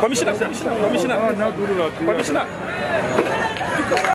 Komisioner, Komisioner, Komisioner, Komisioner.